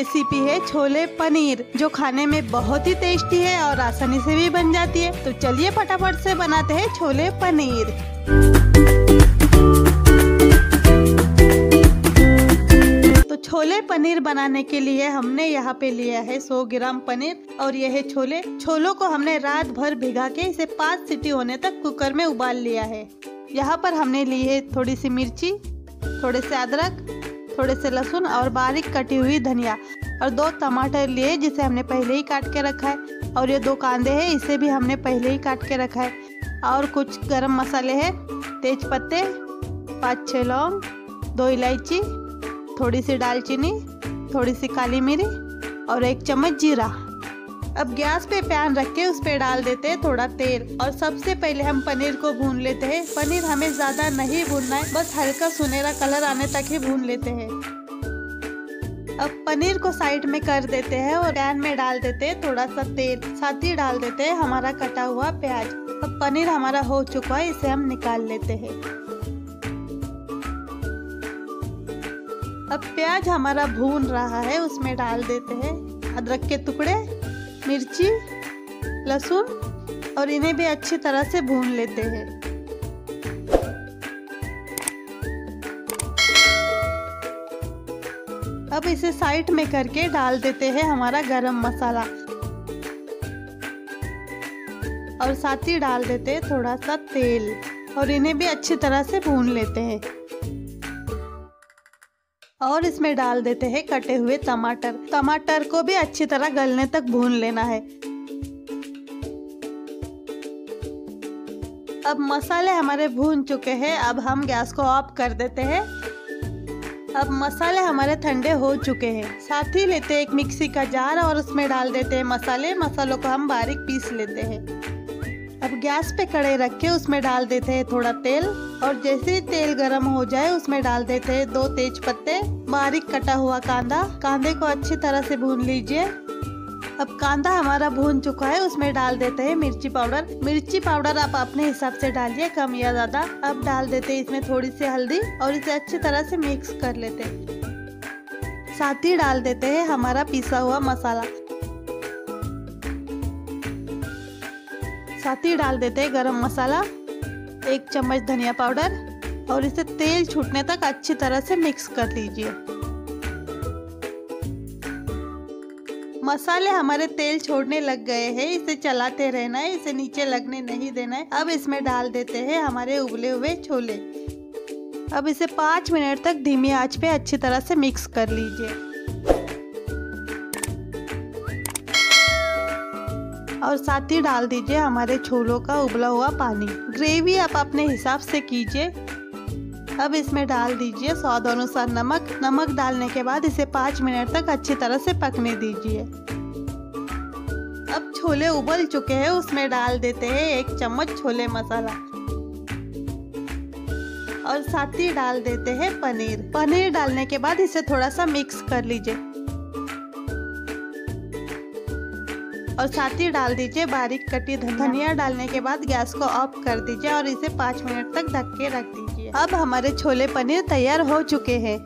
Recipe है छोले पनीर, जो खाने में बहुत ही टेस्टी है और आसानी से भी बन जाती है। तो चलिए फटाफट से बनाते हैं छोले पनीर। तो छोले पनीर बनाने के लिए हमने यहाँ पे लिया है 100 ग्राम पनीर और यह है छोले। छोलों को हमने रात भर भिगा के इसे पाँच सीटी होने तक कुकर में उबाल लिया है। यहाँ पर हमने ली है थोड़ी सी मिर्ची, थोड़े से अदरक, थोड़े से लहसुन और बारीक कटी हुई धनिया। और दो टमाटर लिए, जिसे हमने पहले ही काट के रखा है। और ये दो कांदे हैं, इसे भी हमने पहले ही काट के रखा है। और कुछ गरम मसाले हैं, तेज पत्ते, पाँच छः लौंग, दो इलायची, थोड़ी सी दालचीनी, थोड़ी सी काली मिरी और एक चम्मच जीरा। अब गैस पे पैन रख के उस पे डाल देते हैं थोड़ा तेल। और सबसे पहले हम पनीर को भून लेते हैं। पनीर हमें ज़्यादा नहीं भूनना है, बस हल्का सुनहरा कलर आने तक ही भून लेते हैं। अब पनीर को साइड में कर देते हैं और पैन में डाल देते हैं, थोड़ा सा तेल, साथ ही डाल देते हैं हमारा कटा हुआ प्याज। अब पनीर हमारा हो चुका है, इसे हम निकाल लेते हैं। अब प्याज हमारा भून रहा है, उसमें डाल देते हैं अदरक के टुकड़े, मिर्ची, लहसुन और इन्हें भी अच्छी तरह से भून लेते हैं। अब इसे साइड में करके डाल देते हैं हमारा गरम मसाला। और साथ ही डाल देते हैं थोड़ा सा तेल, और इन्हें भी अच्छी तरह से भून लेते हैं। और इसमें डाल देते हैं कटे हुए टमाटर। टमाटर को भी अच्छी तरह गलने तक भून लेना है। अब मसाले हमारे भून चुके हैं, अब हम गैस को ऑफ़ कर देते हैं। अब मसाले हमारे ठंडे हो चुके हैं। साथ ही लेते हैं एक मिक्सी का जार और उसमें डाल देते हैं मसाले। मसालों को हम बारीक पीस लेते हैं। अब गैस पे कड़े रख के उसमें डाल देते हैं थोड़ा तेल। और जैसे ही तेल गर्म हो जाए, उसमें डाल देते हैं दो तेज पत्ते। बारीक कटा हुआ कांदा। कांदे को अच्छी तरह से भून लीजिए। अब कांदा हमारा भून चुका है, उसमें डाल देते हैं मिर्ची पाउडर। मिर्ची पाउडर आप अपने हिसाब से डालिए, कम या ज़्यादा। अब डाल देते हैं इसमें थोड़ी सी हल्दी और इसे अच्छी तरह से मिक्स कर लेते हैं। साथ ही डाल देते हैं हमारा पिसा हुआ मसाला। साथ ही डाल देते हैं गरम मसाला, एक चम्मच धनिया पाउडर और इसे तेल छूटने तक अच्छी तरह से मिक्स कर लीजिए। मसाले हमारे तेल छोड़ने लग गए हैं, इसे चलाते रहना है, इसे नीचे लगने नहीं देना है। अब इसमें डाल देते हैं हमारे उबले हुए छोले। अब इसे पाँच मिनट तक धीमी आँच पे अच्छी तरह से मिक्स कर लीजिए। और साथ ही डाल दीजिए हमारे छोलों का उबला हुआ पानी। ग्रेवी आप अपने हिसाब से कीजिए। अब इसमें डाल दीजिए स्वाद अनुसार नमक। नमक डालने के बाद इसे पाँच मिनट तक अच्छी तरह से पकने दीजिए। अब छोले उबल चुके हैं, उसमें डाल देते हैं एक चम्मच छोले मसाला। और साथ ही डाल देते हैं पनीर। पनीर डालने के बाद इसे थोड़ा सा मिक्स कर लीजिए। और साथ ही डाल दीजिए बारीक कटी धनिया डालने के बाद गैस को ऑफ़ कर दीजिए और इसे पाँच मिनट तक ढक के रख दीजिए। अब हमारे छोले पनीर तैयार हो चुके हैं।